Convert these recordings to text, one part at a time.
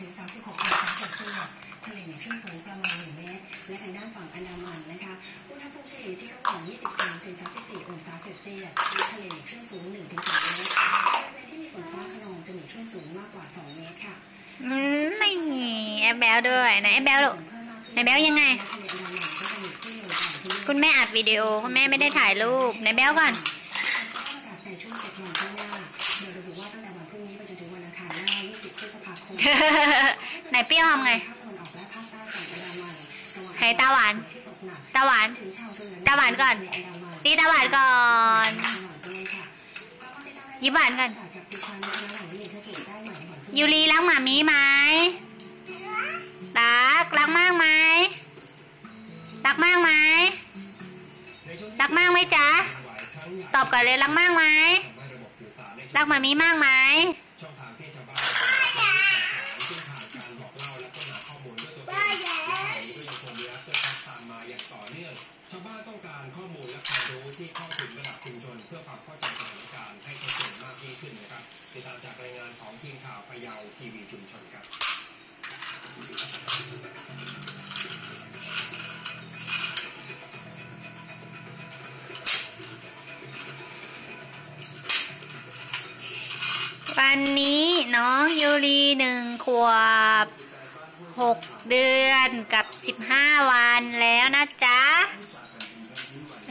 ถึง36องศาเซลเซียสทะเลมีคลื่นสูงประมาณ 1 เมตร และทางด้านฝั่งอันดามันนะคะ อุณหภูมิเฉลี่ยอยู่ที่ระหว่าง 23ถึง34องศาเซลเซียสทะเลมีคลื่นสูง1ถึง2เมตรบริเวณที่มีฝนฟ้าขนองจะมีคลื่นสูงมากกว่า 2 เมตรค่ะ อืมไม่แอบแบลด้วยไหนแอบแบลลูกไหนแบ๊วยังไงทะเลอันดามันก็จะมีคลื่นลมต่ำที่คุณแม่อัดวิดีโอ คุณแม่ไม่ได้ถ่ายรูปไหนแบลก่อนสภาพอากาศในช่วง7วันข้างหน้าโดยระบุว่าตั้งแต่ ไหนเปรี้ยวทำไงภาคตะวันออกและภาคใต้ฝั่งอันดาห้ตาหวาน ตาหวาน ตาหวานก่อนนตีตาหวานก่อน ยิ้มหวานก่อน ยูรีรักหมามีไหมรัก รักมากไหม รักมากไหม รักมากไหมจ๊ะ ตอบก่อนเลยรักมากไหม รักหมามีมากไหม ที่เข้าถึงระดับชุมชน เพื่อความเข้าใจสถานการณ์ให้ชัดเจนมากยิ่งขึ้นนะครับติดตามจากรายงานของทีมข่าวพะเยาทีวีชุมชนครับวันนี้น้องยูรีหนึ่งขวบหกเดือนกับสิบห้าวันแล้วนะจ๊ะ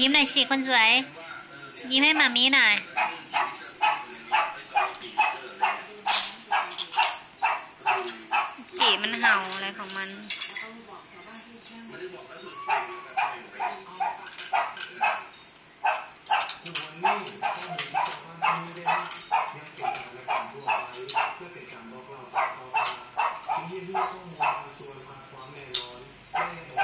ยิ้มหน่อยสิคนสวย ยิ้มให้มามีหน่อยจีมันเห่าอะไรของมันเพื่อเป็นการบอกเล่าต่อไปจึงยื่ข้อมูลส่วนความร้อนแน่นอน